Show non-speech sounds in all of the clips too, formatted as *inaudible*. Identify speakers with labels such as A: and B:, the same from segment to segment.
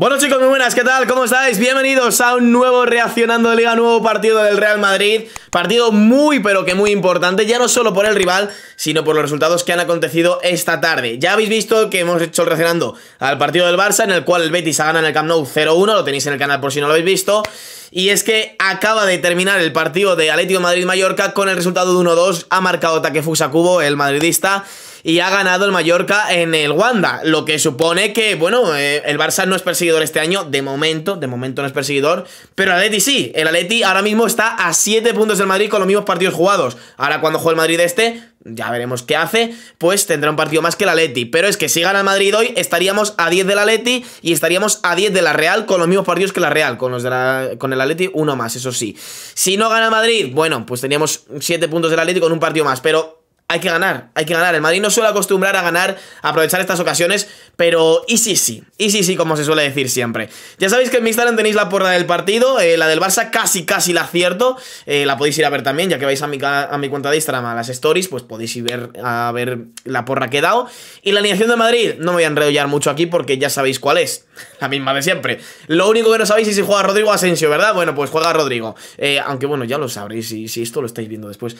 A: Bueno chicos, muy buenas, ¿qué tal? ¿Cómo estáis? Bienvenidos a un nuevo Reaccionando de Liga, nuevo partido del Real Madrid Partido muy pero que muy importante, ya no solo por el rival, sino por los resultados que han acontecido esta tarde Ya habéis visto que hemos hecho reaccionando al partido del Barça, en el cual el Betis ha ganado en el Camp Nou 0-1 Lo tenéis en el canal por si no lo habéis visto y es que acaba de terminar el partido de Atlético Madrid-Mallorca con el resultado de 1-2. Ha marcado Takefusa Kubo, el madridista, y ha ganado el Mallorca en el Wanda. Lo que supone que, bueno, eh, el Barça no es perseguidor este año, de momento, de momento no es perseguidor, pero el Atleti sí. El Atleti ahora mismo está a 7 puntos del Madrid con los mismos partidos jugados. Ahora cuando juegue el Madrid este, ya veremos qué hace, pues tendrá un partido más que el Atleti. Pero es que si gana el Madrid hoy, estaríamos a 10 del Atleti y estaríamos a 10 de la Real con los mismos partidos que la Real, con, los de la, con el Atleti uno más, eso sí. Si no gana Madrid, bueno, pues teníamos 7 puntos del Atleti con un partido más, pero hay que ganar, hay que ganar. El Madrid no suele acostumbrar a ganar, a aprovechar estas ocasiones, pero y sí, sí, y sí, sí, como se suele decir siempre. Ya sabéis que en Instagram tenéis la porra del partido, eh, la del Barça casi, casi la acierto, eh, la podéis ir a ver también, ya que vais a mi, a mi cuenta de Instagram, a las stories, pues podéis ir a ver la porra que he dado. Y la alineación de Madrid, no me voy a enrollar mucho aquí porque ya sabéis cuál es, *laughs* la misma de siempre. Lo único que no sabéis es si juega Rodrigo Asensio, ¿verdad? Bueno, pues juega Rodrigo. Eh, aunque bueno, ya lo sabréis si, si esto lo estáis viendo después.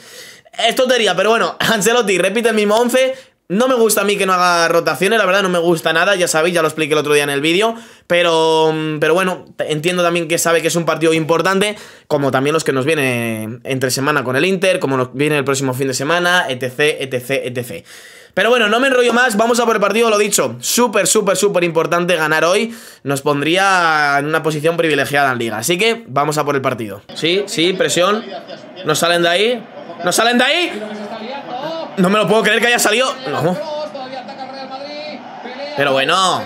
A: Es tontería, pero bueno, *laughs* Ancelotti repite el mismo 11. No me gusta a mí que no haga rotaciones, la verdad no me gusta nada, ya sabéis, ya lo expliqué el otro día en el vídeo, pero, pero bueno, entiendo también que sabe que es un partido importante, como también los que nos viene entre semana con el Inter, como nos viene el próximo fin de semana, etc, etc, etc. Pero bueno, no me enrollo más, vamos a por el partido, lo dicho, súper, súper, súper importante ganar hoy, nos pondría en una posición privilegiada en Liga, así que vamos a por el partido. Sí, sí, presión, nos salen de ahí, nos salen de ahí, no me lo puedo creer que haya salido. No. Pero bueno.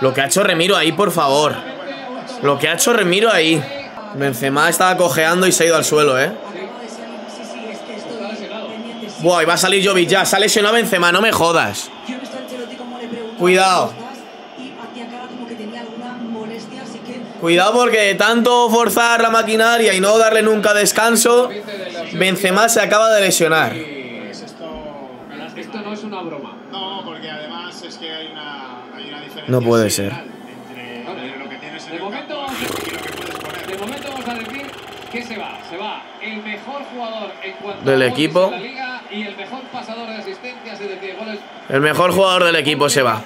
A: Lo que ha hecho Remiro ahí, por favor. Lo que ha hecho Remiro ahí. Benzema estaba cojeando y se ha ido al suelo, ¿eh? Buah, y va a salir Jovic ya. Se ha lesionado Benzema, no me jodas. Cuidado. Cuidado porque tanto forzar la maquinaria y no darle nunca descanso Benzema se acaba de lesionar.
B: Esto no es una broma. No, porque además es que hay una, hay una diferencia.
A: No puede ser.
B: Entre lo que tienes en
C: de
B: el
C: momento,
B: campo y lo que puedes poner.
C: de momento vamos a decir que se va. Se va el mejor jugador en cuanto
A: Del equipo.
C: en la liga y el mejor pasador de asistencias y de goles.
A: El mejor jugador del equipo se va.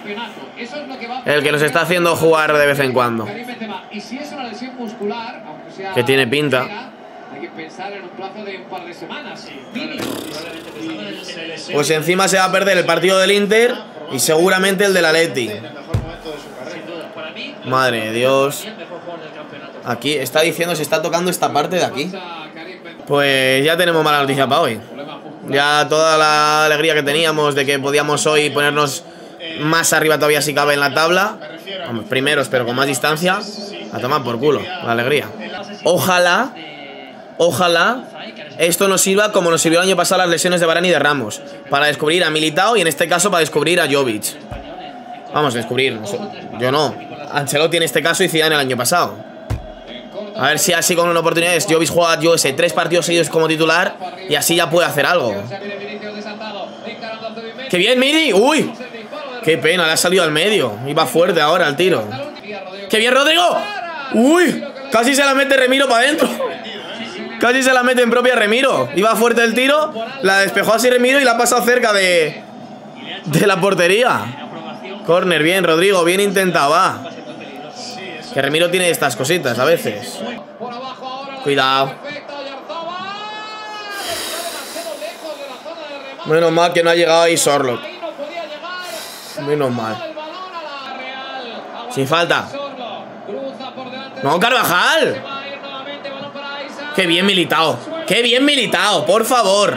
C: Eso es lo que va
A: El que nos está haciendo jugar de vez en cuando.
C: Y si es una lesión muscular, aunque sea
A: Que tiene pinta.
C: ligera, Hay que pensar en un plazo de un par de semanas.
A: Pues encima se va a perder el partido del Inter y seguramente el del Atleti.
B: De su carrera.
A: Madre de Dios. Aquí está diciendo, se está tocando esta parte de aquí. Pues ya tenemos mala noticia para hoy. Ya toda la alegría que teníamos de que podíamos hoy ponernos más arriba todavía si cabe en la tabla. Primeros, pero con más distancia. A tomar por culo, la alegría. Ojalá, ojalá esto nos sirva como nos sirvió el año pasado las lesiones de Varane y de Ramos. Para descubrir a Militao y en este caso para descubrir a Jovic. Vamos a descubrir. Yo no. Ancelotti en este caso y Zidane el año pasado. A ver si así con una oportunidad es Jovic juega, yo sé, tres partidos seguidos como titular y así ya puede hacer algo. ¡Qué bien, Midi! ¡Uy! ¡Qué pena! Le ha salido al medio. Iba fuerte ahora el tiro. ¡Qué bien, Rodrigo! ¡Uy! Casi se la mete Remiro para adentro. Casi se la mete en propia Remiro. Iba fuerte el tiro, la despejó así Remiro y la ha pasado cerca de, de la portería. Corner, bien, Rodrigo, bien intentado, va. Que Remiro tiene estas cositas a veces. Cuidado. Menos mal que no ha llegado ahí Sorlock. Menos mal. Sin falta. No, Carvajal. Qué bien militado. Qué bien militado, por favor.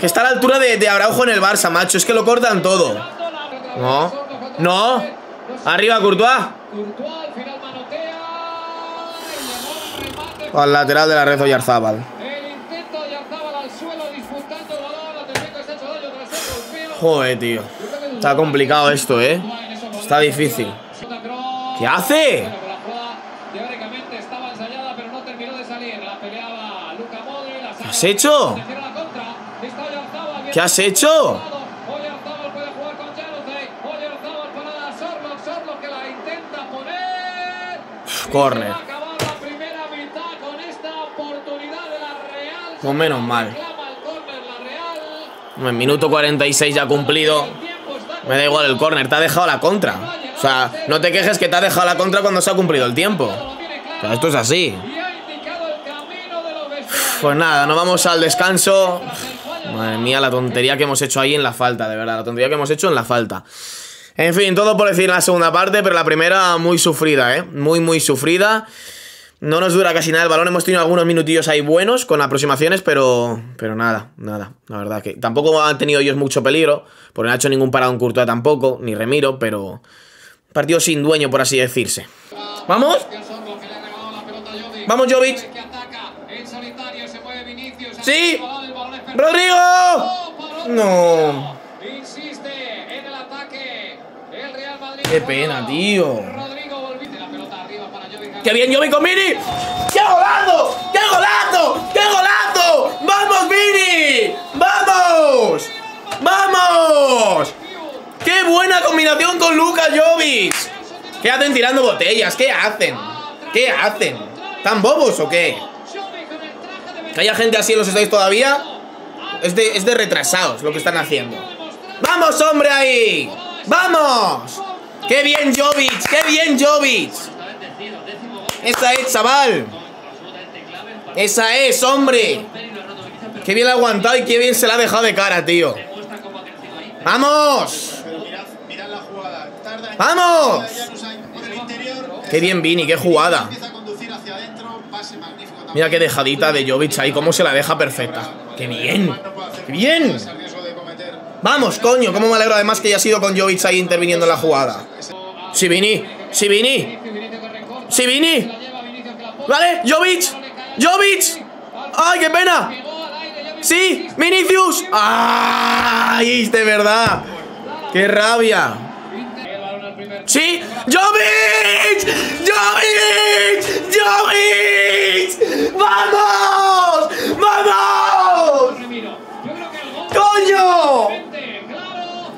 A: Que está a la altura de, de Araujo en el Barça, macho. Es que lo cortan todo. No. No. Arriba, Courtois. Al lateral de la red Oyarzábal.
C: Hecho.
A: Joder, tío. Está complicado esto, ¿eh? Está difícil. ¿Qué hace?
C: Bueno, la jugada teóricamente estaba ensayada, pero
A: Pues menos mal. En minuto 46 ya cumplido. Me da igual el córner, te ha dejado la contra. O sea, no te quejes que te ha dejado la contra cuando se ha cumplido el tiempo. O sea, esto es así. Pues nada, nos vamos al descanso. Madre mía, la tontería que hemos hecho ahí en la falta, de verdad. La tontería que hemos hecho en la falta. En fin, todo por decir la segunda parte, pero la primera muy sufrida, ¿eh? Muy, muy sufrida. No nos dura casi nada el balón. Hemos tenido algunos minutillos ahí buenos con aproximaciones, pero, pero nada, nada. La verdad que tampoco han tenido ellos mucho peligro, porque no ha hecho ningún parado en Courtois tampoco, ni Remiro, pero partido sin dueño, por así decirse. ¿Vamos? Vamos, Jovic. Sí. ¡Rodrigo! No. Qué pena, tío.
C: Rodrigo volvió. La pelota arriba para Jovic.
A: ¡Qué bien, Jovi con Vini! ¡Qué golazo! ¡Qué golazo! ¡Qué golazo! ¡Vamos, Vini! ¡Vamos! ¡Vamos! ¡Qué buena combinación con Lucas Jovic! ¿Qué hacen tirando botellas? ¿Qué hacen? ¿Ququé hacen? ¿Tan bobos o qué? ¿Que haya gente así en los estáis todavía? Es de, es de retrasados lo que están haciendo. ¡Vamos, hombre, ahí! ¡Vamos! ¡Qué bien, Jovic! ¡Qué bien, Jovic! Esa es, chaval. Esa es, hombre. Qué bien la ha aguantado y qué bien se la ha dejado de cara, tío. ¡Vamos! ¡Vamos! Qué bien, Vini, qué jugada. Mira qué dejadita de Jovic ahí, cómo se la deja perfecta. ¡Qué bien! ¡Qué bien! Vamos, coño, cómo me alegro además que haya sido con Jovic ahí interviniendo en la jugada. Sí, Vini, sí, Vini, sí, Vini. ¿Vale? Jovic, Jovic. ¡Ay, qué pena! Sí, Vinicius. ¡Ay, de verdad! ¡Qué rabia! ¡Sí! ¡Jovic! ¡Jovic! ¡Jovic! ¡Vamos! ¡Vamos! ¡Coño!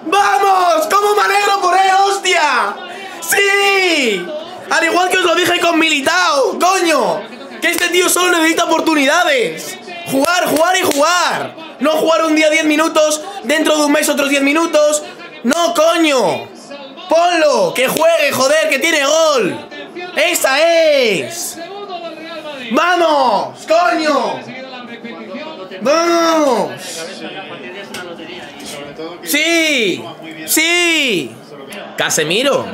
A: ¡Vamos! ¿Cómo me alegro por él, hostia? ¡Sí! Al igual que os lo dije con Militao, coño. Que este tío solo necesita oportunidades. Jugar, jugar y jugar. No jugar un día 10 minutos, dentro de un mes otros 10 minutos. No, coño. Ponlo, que juegue, joder, que tiene gol. Esa es. ¡Vamos! ¡Coño! ¡Vamos! ¡Sí! ¡Sí! ¡Casemiro!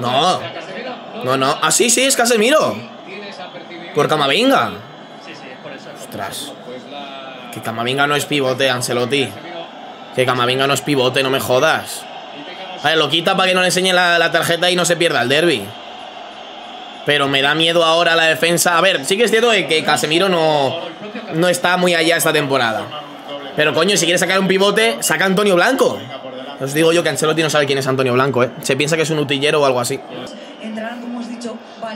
A: No. No, no. Ah, sí, sí, es Casemiro. Por Camavinga. Ostras. Que Camavinga no es pivote, Ancelotti. Que Camavinga no es pivote, no me jodas. Vale, lo quita para que no le enseñe la, la tarjeta y no se pierda el derby. Pero me da miedo ahora la defensa. A ver, sí que es cierto que Casemiro no, no está muy allá esta temporada. Pero coño, si quiere sacar un pivote, saca a Antonio Blanco. Os digo yo que Ancelotti no sabe quién es Antonio Blanco, ¿eh? Se piensa que es un utillero o algo así.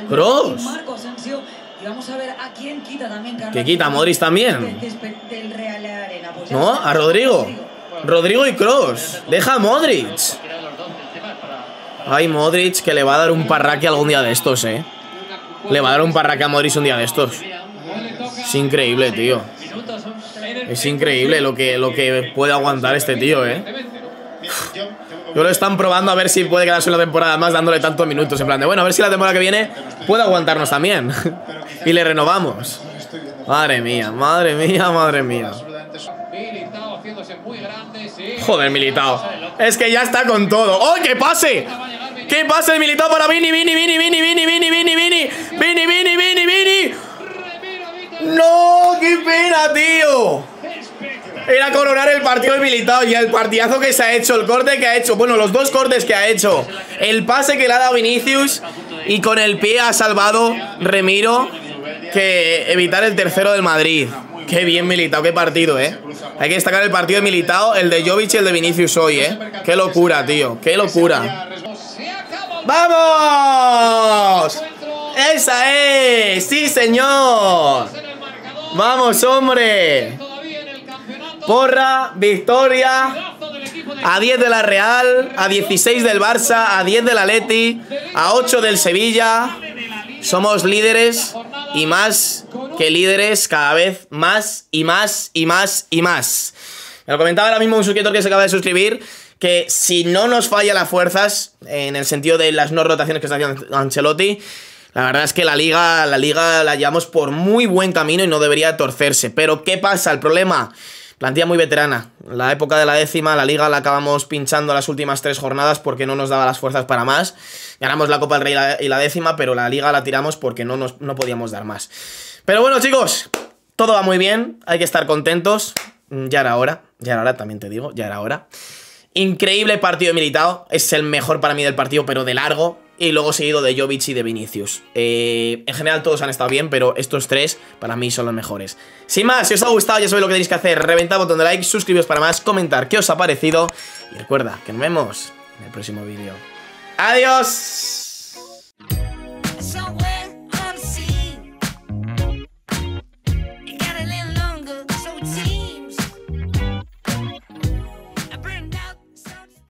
A: Kroos.
D: y Marco Asensio. Y vamos a ver a quién quita también. Carlos
A: ¿Que quita?
D: Ancelotti
A: ¿Modric también?
D: del césped del Real Arena. Pues
A: ¿No? A Rodrigo. Rodrigo y Cross. Deja a Modric. Ay, Modric, que le va a dar un parraque algún día de estos, ¿eh? Le va a dar un parraque a Modric un día de estos. Es increíble, tío. Es increíble lo que, lo que puede aguantar este tío, ¿eh?
B: Yo,
A: lo están probando a ver si puede quedarse una temporada más dándole tantos minutos. En plan de, bueno, a ver si la temporada que viene puede aguantarnos también. y le renovamos. Madre mía, madre mía, madre mía. Joder, Militao. Es que ya está con todo. ¡Oh, qué pase! ¡Qué pase el Militao para Vini, Vini, Vini, Vini, Vini, Vini, Vini, Vini! ¡Vini, Vini, Vini, Vini! ¡No! ¡Qué pena, tío! Era coronar el partido de Militao y el partidazo que se ha hecho, el corte que ha hecho, bueno, los dos cortes que ha hecho, el pase que le ha dado Vinicius y con el pie ha salvado Remiro que evitar el tercero del Madrid. Qué bien Militao, qué partido, eh. Hay que destacar el partido de Militao, el de Jovic y el de Vinicius hoy, eh. Qué locura, tío, qué locura. ¡Vamos! ¡Esa es! ¡Sí, señor! ¡Vamos, hombre!
C: Todavía en el campeonato.
A: Porra, victoria. A 10 de la Real, a 16 del Barça, a 10 del Atleti, a 8 del Sevilla. Somos líderes y más que líderes cada vez más y más y más y más. Me lo comentaba ahora mismo un suscriptor que se acaba de suscribir que si no nos falla las fuerzas, en el sentido de las no rotaciones que está haciendo Ancelotti, la verdad es que la liga, la liga la llevamos por muy buen camino y no debería torcerse. Pero ¿qué pasa? El problema, plantilla muy veterana. La época de la décima, la liga la acabamos pinchando las últimas tres jornadas porque no nos daba las fuerzas para más. Ganamos la Copa del Rey y la, décima, pero la liga la tiramos porque no, nos, no podíamos dar más. Pero bueno, chicos, todo va muy bien, hay que estar contentos. Ya era hora, ya era hora, también te digo, ya era hora. Increíble partido de Militao. Es el mejor para mí del partido, pero de largo. Y luego seguido de Jovic y de Vinicius. Eh, en general todos han estado bien, pero estos tres para mí son los mejores. Sin más, si os ha gustado ya sabéis lo que tenéis que hacer. Reventad botón de like, suscribiros para más, comentar qué os ha parecido. Y recuerda que nos vemos en el próximo vídeo. ¡Adiós!